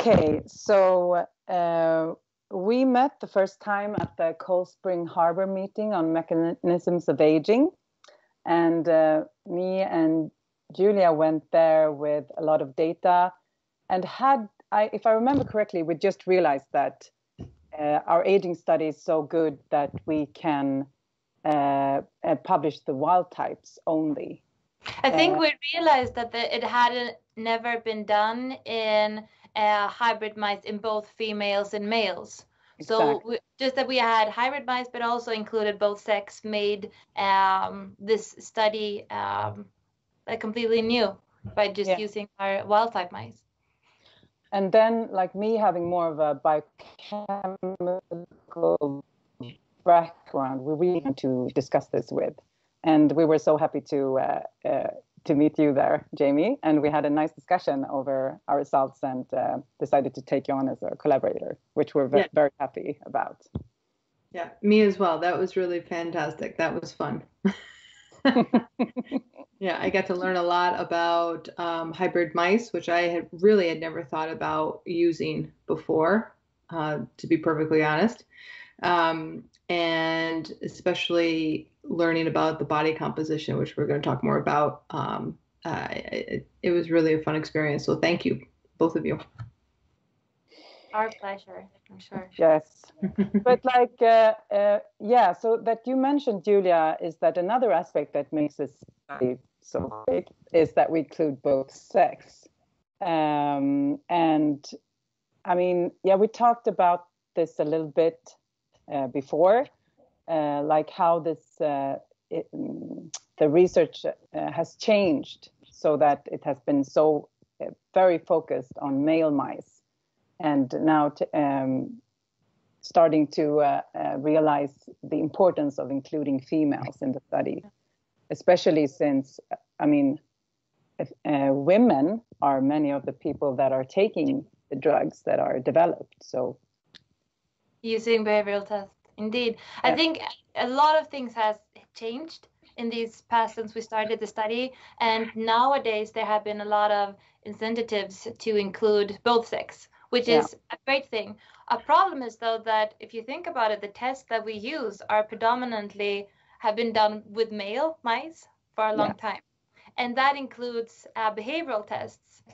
Okay, so uh, we met the first time at the Cold Spring Harbor meeting on mechanisms of aging. And uh, me and Julia went there with a lot of data and had, I, if I remember correctly, we just realized that uh, our aging study is so good that we can uh, uh, publish the wild types only. I think uh, we realized that the, it hadn't never been done in uh, hybrid mice in both females and males. Exactly. So we, just that we had hybrid mice, but also included both sex, made um, this study um, completely new by just yeah. using our wild type mice. And then, like me having more of a biochemical background, we really want to discuss this with. And we were so happy to uh, uh, to meet you there, Jamie. And we had a nice discussion over our results and uh, decided to take you on as a collaborator, which we're yeah. very happy about. Yeah, me as well. That was really fantastic. That was fun. yeah, I got to learn a lot about um, hybrid mice, which I had really had never thought about using before, uh, to be perfectly honest. Um, and especially learning about the body composition, which we're going to talk more about. Um, uh, it, it, was really a fun experience. So thank you, both of you. Our pleasure, I'm sure. Yes, but like, uh, uh, yeah. So that you mentioned, Julia, is that another aspect that makes this study so great is that we include both sex, um, and I mean, yeah, we talked about this a little bit uh, before, uh, like how this uh, it, the research uh, has changed so that it has been so very focused on male mice, and now to, um, starting to uh, uh, realize the importance of including females in the study, especially since, I mean, if, uh, women are many of the people that are taking the drugs that are developed. So, using behavioral tests. Indeed. Yeah. I think a lot of things has changed in these past since we started the study. And nowadays there have been a lot of incentives to include both sex, which yeah. is a great thing. A problem is though that if you think about it, the tests that we use are predominantly have been done with male mice for a long yeah. time. And that includes uh, behavioral tests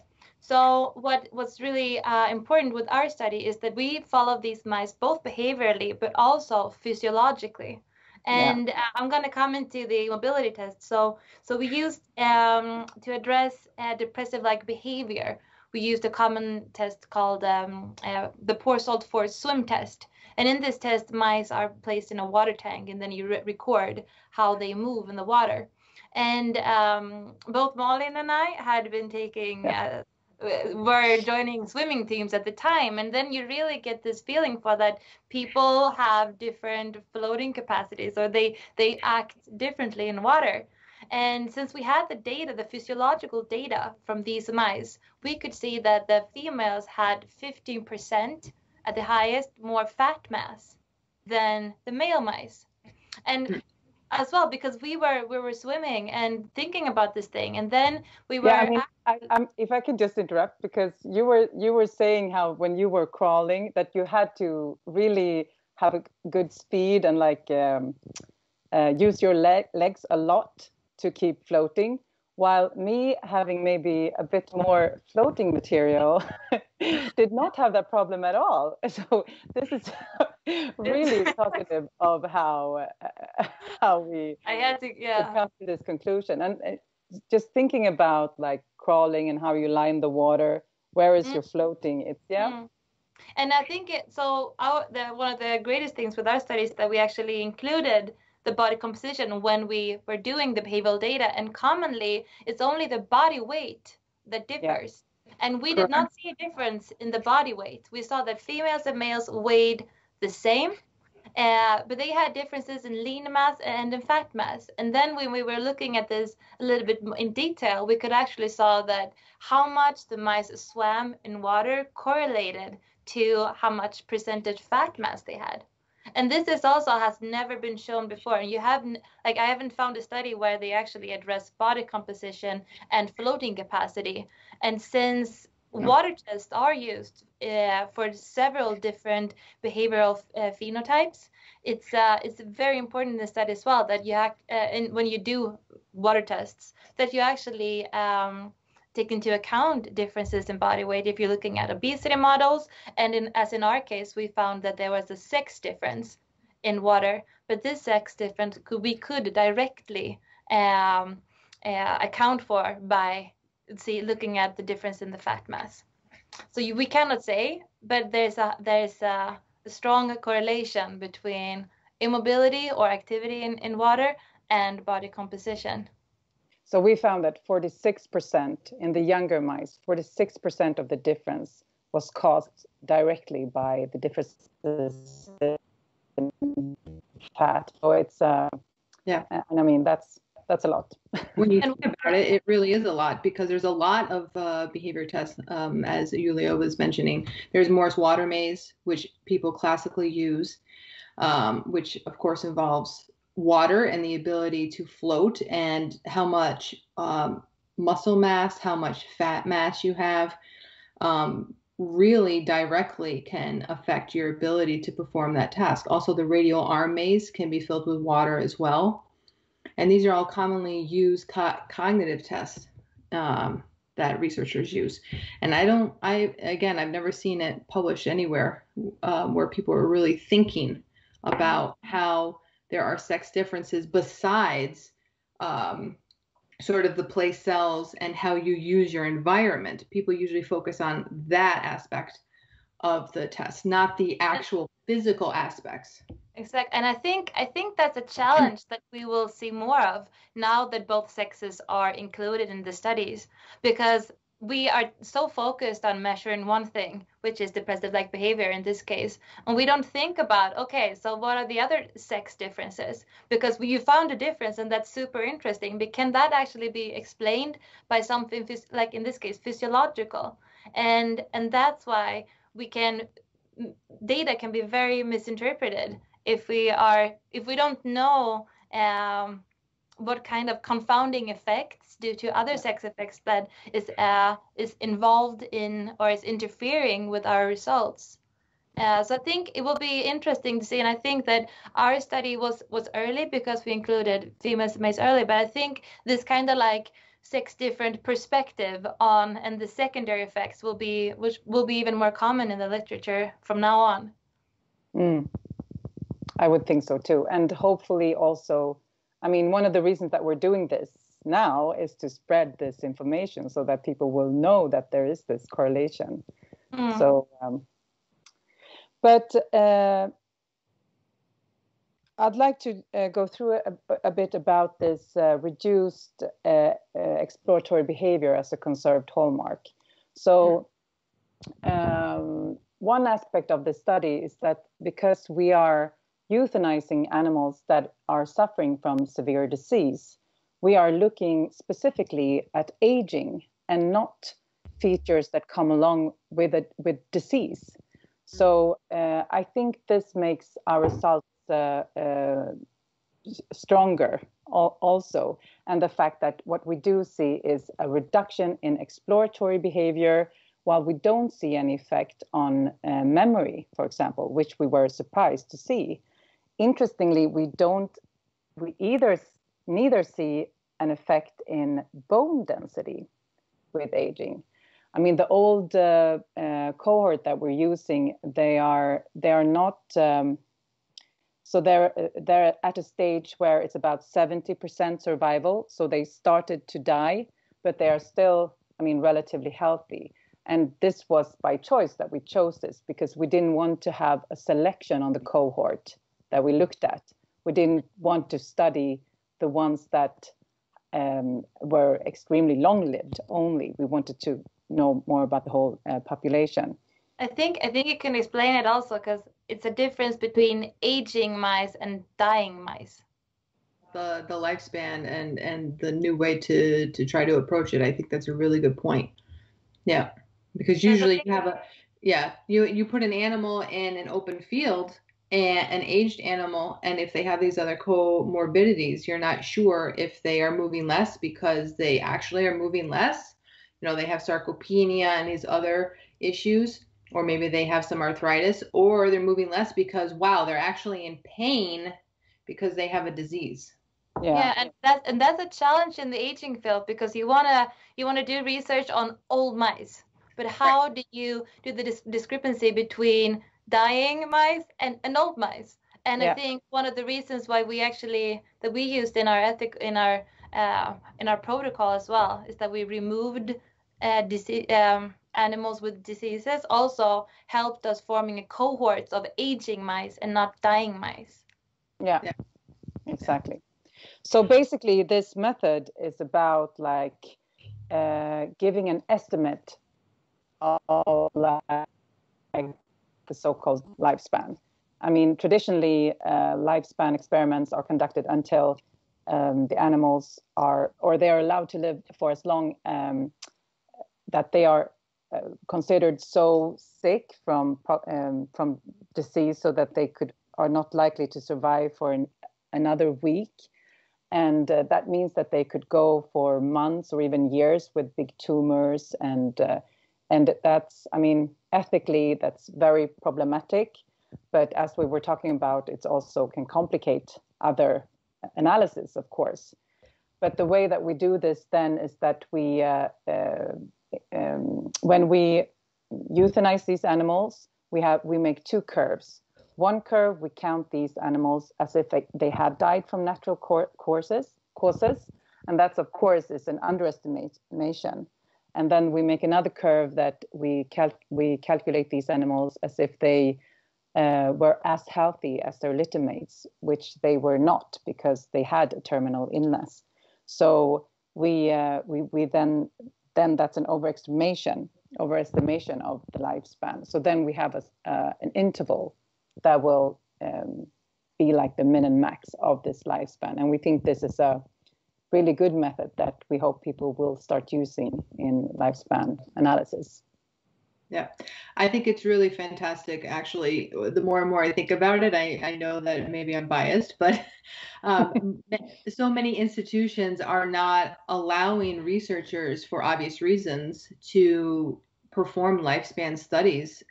so what what's really uh, important with our study is that we follow these mice both behaviorally but also physiologically. And yeah. uh, I'm going to come into the mobility test. So so we used um, to address uh, depressive-like behavior. We used a common test called um, uh, the Porsolt Force Swim Test. And in this test, mice are placed in a water tank, and then you re- record how they move in the water. And um, both Malin and I had been taking uh, were joining swimming teams at the time and then you really get this feeling for that people have different floating capacities or they they act differently in water. And since we had the data the physiological data from these mice we could see that the females had 15% at the highest more fat mass than the male mice. And as well because we were we were swimming and thinking about this thing and then we were yeah, I mean, I, I'm, if i could just interrupt because you were you were saying how when you were crawling that you had to really have a good speed and like um, uh, use your leg, legs a lot to keep floating while me having maybe a bit more floating material did not have that problem at all. So this is really talkative of how uh, how we i had to yeah come to this conclusion and uh, just thinking about like crawling and how you line the water where is mm. your floating it's yeah mm. and i think it so our the one of the greatest things with our studies that we actually included the body composition when we were doing the behavioral data. And commonly, it's only the body weight that differs. Yeah. And we did not see a difference in the body weight. We saw that females and males weighed the same, uh, but they had differences in lean mass and in fat mass. And then when we were looking at this a little bit in detail, we could actually saw that how much the mice swam in water correlated to how much percentage fat mass they had. And this is also has never been shown before. And you haven't like i haven't found a study where they actually address body composition and floating capacity. And since water tests are used uh, for several different behavioral uh, phenotypes. It's uh, it's very important in the study as well that you act uh, when you do water tests that you actually um, take into account differences in body weight if you're looking at obesity models. And in, as in our case, we found that there was a sex difference in water, but this sex difference could, we could directly um, uh, account for by see looking at the difference in the fat mass. So you, we cannot say, but there's a there's a, a strong correlation between immobility or activity in, in water and body composition. So we found that 46% in the younger mice, 46% of the difference was caused directly by the differences in fat. So it's uh, yeah, and I mean that's that's a lot. when you think about it, it really is a lot because there's a lot of uh, behavior tests, um, as Julia was mentioning. There's Morris water maze, which people classically use, um, which of course involves water and the ability to float and how much um, muscle mass, how much fat mass you have, um, really directly can affect your ability to perform that task. Also, the radial arm maze can be filled with water as well. And these are all commonly used co- cognitive tests um, that researchers use. And I don't, I, again, I've never seen it published anywhere um, where people are really thinking about how there are sex differences besides um, sort of the place cells and how you use your environment. People usually focus on that aspect of the test, not the actual physical aspects. Exactly. And I think I think that's a challenge that we will see more of now that both sexes are included in the studies because we are so focused on measuring one thing, which is depressive like behavior in this case. And we don't think about, okay, so what are the other sex differences? Because you found a difference and that's super interesting. But can that actually be explained by something like in this case, physiological? And and that's why we can data can be very misinterpreted if we are if we don't know um, what kind of confounding effects due to other sex effects that is uh, is involved in or is interfering with our results. Uh, so I think it will be interesting to see, and I think that our study was was early because we included females and males early, but I think this kind of like six different perspective on and the secondary effects will be which will be even more common in the literature from now on. Mm. I would think so too, and hopefully also I mean, one of the reasons that we're doing this now is to spread this information so that people will know that there is this correlation. Mm. So, um, but uh, I'd like to uh, go through a, a, bit about this uh, reduced uh, uh, exploratory behavior as a conserved hallmark. So, um, one aspect of the study is that because we are euthanizing animals that are suffering from severe disease. We are looking specifically at aging and not features that come along with it with disease. So uh, I think this makes our results uh, uh, stronger also, and the fact that what we do see is a reduction in exploratory behavior, while we don't see any effect on uh, memory, for example, which we were surprised to see interestingly, we don't, we either neither see an effect in bone density with aging. I mean, the old uh, uh, cohort that we're using, they are they are not. Um, so they're they're at a stage where it's about 70% survival. So they started to die, but they are still, I mean, relatively healthy. And this was by choice that we chose this because we didn't want to have a selection on the cohort that we looked at. We didn't want to study the ones that um, were extremely long lived only. We wanted to know more about the whole uh, population. I think I think you can explain it also because it's a difference between aging mice and dying mice. The the lifespan and and the new way to to try to approach it. I think that's a really good point. Yeah, because usually you have a yeah you you put an animal in an open field an aged animal and if they have these other comorbidities you're not sure if they are moving less because they actually are moving less you know they have sarcopenia and these other issues or maybe they have some arthritis or they're moving less because wow they're actually in pain because they have a disease yeah. yeah and that's and that's a challenge in the aging field because you want to you want to do research on old mice but how right. do you do the dis- discrepancy between dying mice and, and old mice and yeah. i think one of the reasons why we actually that we used in our ethic in our uh, in our protocol as well is that we removed uh, disease, um, animals with diseases also helped us forming a cohorts of aging mice and not dying mice. Yeah, yeah. exactly. So basically, this method is about like uh, giving an estimate of like the so-called lifespan. I mean, traditionally, uh, lifespan experiments are conducted until um, the animals are, or they are allowed to live for as long um, that they are uh, considered so sick from um, from disease, so that they could are not likely to survive for an, another week, and uh, that means that they could go for months or even years with big tumors, and uh, and that's, I mean, ethically that's very problematic. But as we were talking about, it also can complicate other analysis, of course. But the way that we do this then is that we, uh, uh, um, when we euthanize these animals, we have we make two curves. One curve we count these animals as if they, they had died from natural courses, causes, and that's of course is an underestimation. And then we make another curve that we cal- we calculate these animals as if they uh, were as healthy as their littermates, which they were not because they had a terminal illness. So we uh, we we then then that's an overestimation overestimation of the lifespan. So then we have a, uh, an interval that will um, be like the min and max of this lifespan, and we think this is a really good method that we hope people will start using in lifespan analysis. Yeah, I think it's really fantastic. Actually, the more and more I think about it, I, I know that maybe I'm biased, but um, so many institutions are not allowing researchers, for obvious reasons, to perform lifespan studies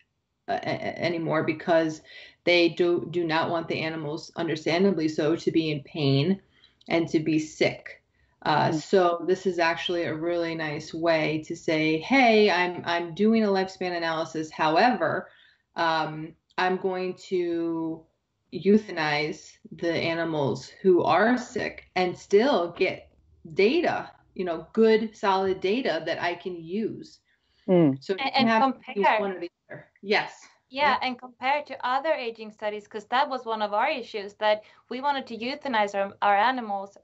uh, anymore because they do do not want the animals, understandably so, to be in pain and to be sick. Uh, mm. so this is actually a really nice way to say, hey, I'm I'm doing a lifespan analysis. However, um, I'm going to euthanize the animals who are sick and still get data, you know, good solid data that I can use. Mm. So and, and compare one or the other. Yes. Yeah, and compared to other aging studies, because that was one of our issues that we wanted to euthanize our, our animals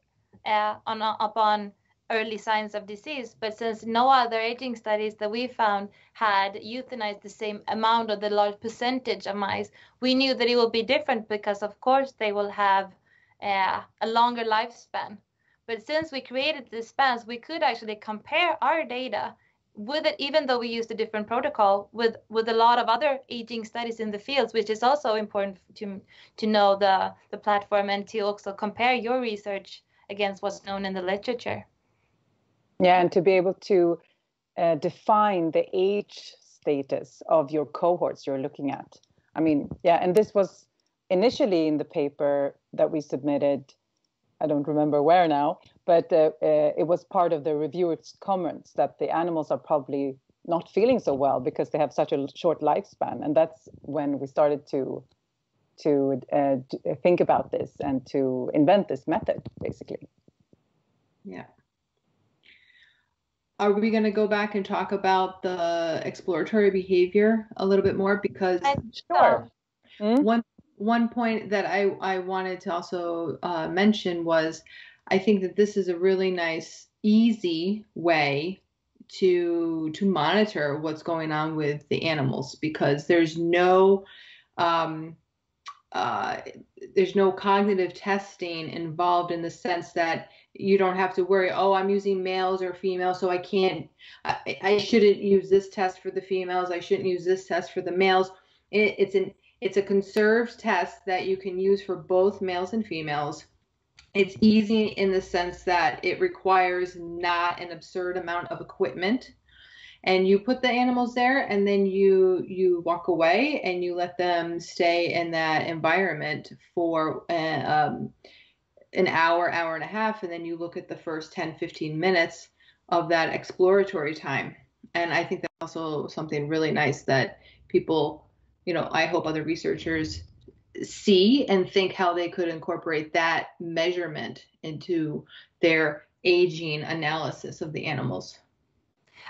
uh, on, upon early signs of disease. But since no other aging studies that we found had euthanized the same amount or the large percentage of mice, we knew that it will be different because, of course, they will have uh, a longer lifespan. But since we created the spans, we could actually compare our data with it, even though we used a different protocol, with with a lot of other aging studies in the fields, which is also important to to know the the platform and to also compare your research against what's known in the literature. Yeah, and to be able to uh, define the age status of your cohorts you're looking at. I mean, yeah, and this was initially in the paper that we submitted. I don't remember where now, but uh, uh, it was part of the reviewer's comments that the animals are probably not feeling so well because they have such a short lifespan, and that's when we started to to uh, think about this and to invent this method, basically. Yeah. Are we going to go back and talk about the exploratory behavior a little bit more? Because sure. Mm-hmm. one one point that I, I wanted to also uh, mention was I think that this is a really nice, easy way to to monitor what's going on with the animals because there's no um, uh, there's no cognitive testing involved in the sense that you don't have to worry oh i'm using males or females so i can't i, I shouldn't use this test for the females i shouldn't use this test for the males. It, it's an it's a conserved test that you can use for both males and females. It's easy in the sense that it requires not an absurd amount of equipment and you put the animals there and then you you walk away and you let them stay in that environment for uh, um, an hour hour and a half and then you look at the first 10 15 minutes of that exploratory time. And i think that's also something really nice that people you know i hope other researchers see and think how they could incorporate that measurement into their aging analysis of the animals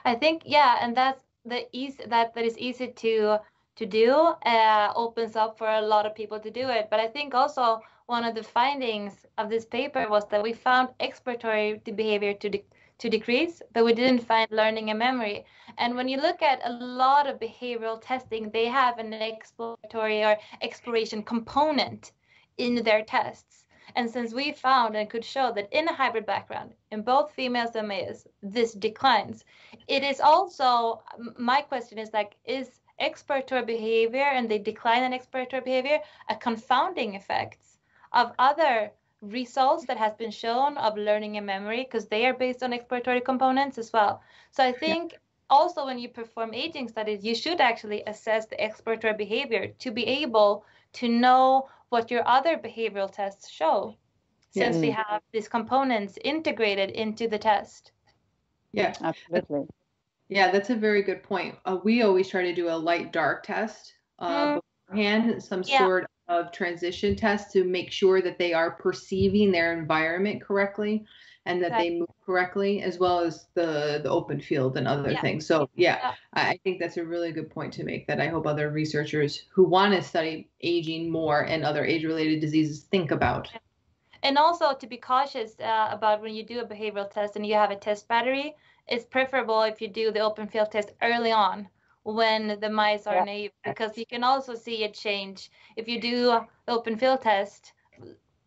I think yeah, and that's the easy that that is easy to to do uh, opens up for a lot of people to do it. But I think also one of the findings of this paper was that we found exploratory behavior to de- to decrease, but we didn't find learning and memory. And when you look at a lot of behavioral testing, they have an exploratory or exploration component in their tests. And since we found and could show that in a hybrid background, in both females and males, this declines, it is also, my question is like, is exploratory behavior and the decline in exploratory behavior a confounding effect of other results that has been shown of learning and memory because they are based on exploratory components as well. So I think yeah. also when you perform aging studies, you should actually assess the exploratory behavior to be able to know what your other behavioral tests show since yes. we mm. have these components integrated into the test. Yeah, absolutely. Yeah, that's a very good point. Uh, we always try to do a light dark test uh, mm. beforehand, some yeah. sort of transition test to make sure that they are perceiving their environment correctly and that they move correctly, as well as the the open field and other yeah. things. So yeah, yeah, I think that's a really good point to make. That I hope other researchers who want to study aging more and other age-related diseases think about. And also to be cautious uh, about when you do a behavioral test and you have a test battery, it's preferable if you do the open field test early on when the mice are yeah. naive because you can also see a change if you do open field test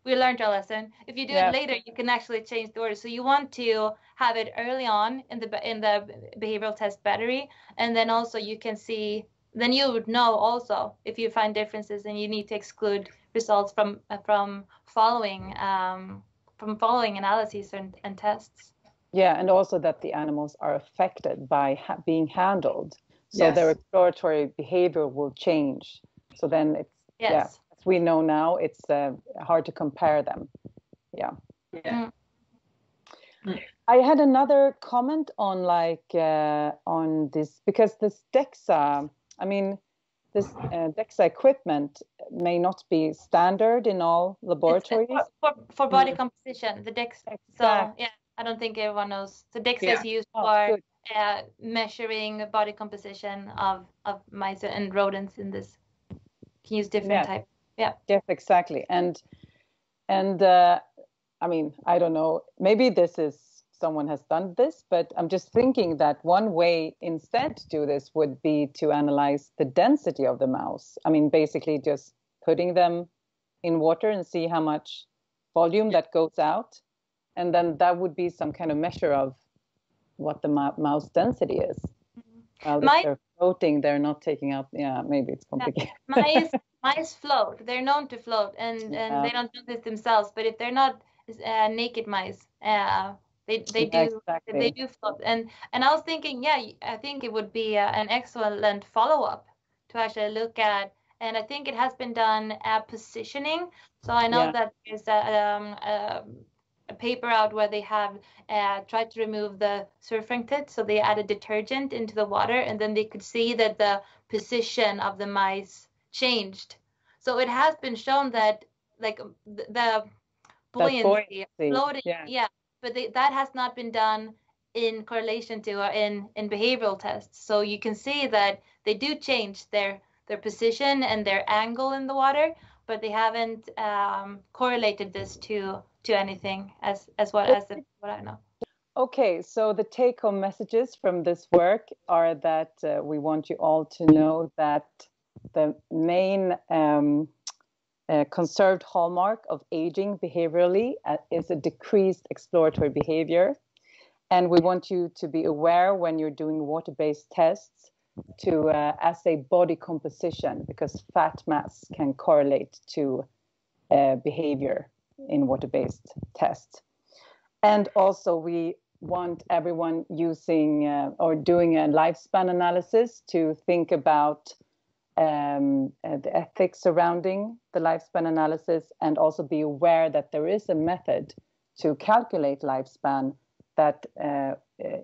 we learned our lesson. If you do yeah. it later, you can actually change the order. So you want to have it early on in the in the behavioral test battery, and then also you can see. Then you would know also if you find differences, and you need to exclude results from from following um, from following analyses and, and tests. Yeah, and also that the animals are affected by ha- being handled, so yes. their exploratory behavior will change. So then it's yes. yeah we know now, it's uh, hard to compare them. Yeah. Yeah. Mm. I had another comment on like uh, on this because this DEXA, I mean, this uh, DEXA equipment may not be standard in all laboratories. For, for, for, body mm. composition, the DEXA. So yeah, I don't think everyone knows. So DEXA yeah. is used oh, for uh, measuring body composition of of mice and rodents in this. Can use different yeah. types yeah yes exactly and and uh, i mean i don't know maybe this is someone has done this but i'm just thinking that one way instead to do this would be to analyze the density of the mouse i mean basically just putting them in water and see how much volume that goes out and then that would be some kind of measure of what the mouse density is. While My, they're floating they're not taking out yeah maybe it's complicated yeah. mice mice float. They're known to float, and yeah. and they don't do this themselves. But if they're not uh, naked mice, uh, they they do exactly. they do float. And and I was thinking, yeah, I think it would be uh, an excellent follow up to actually look at. And I think it has been done at positioning. So I know yeah. that there's a, um, a, paper out where they have uh, tried to remove the surfactant. So they added detergent into the water, and then they could see that the position of the mice changed. So it has been shown that like the, the buoyancy, buoyancy, floating, yeah, yeah but they, that has not been done in correlation to or in in behavioral tests. So you can see that they do change their their position and their angle in the water, but they haven't um, correlated this to to anything as as what as the, what I know. Okay, so the take-home messages from this work are that uh, we want you all to know that the main um, uh, conserved hallmark of aging behaviorally uh, is a decreased exploratory behavior. And we want you to be aware when you're doing water based tests to uh, assay body composition because fat mass can correlate to uh, behavior in water based tests. And also, we want everyone using uh, or doing a lifespan analysis to think about um, uh, the ethics surrounding the lifespan analysis and also be aware that there is a method to calculate lifespan that uh,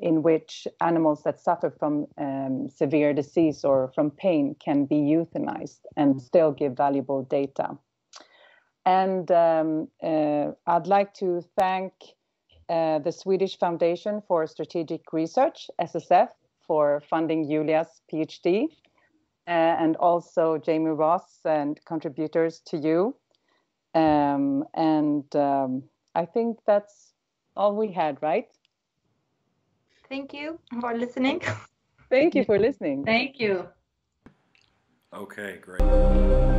in which animals that suffer from um, severe disease or from pain can be euthanized and still give valuable data. And um, uh, I'd like to thank uh, the Swedish Foundation for Strategic Research, SSF, for funding Julia's PhD, uh, and also Jamie Ross and contributors to you. Um, and um, I think that's all we had, right? Thank you for listening. Thank you for listening. Thank you. Okay, great.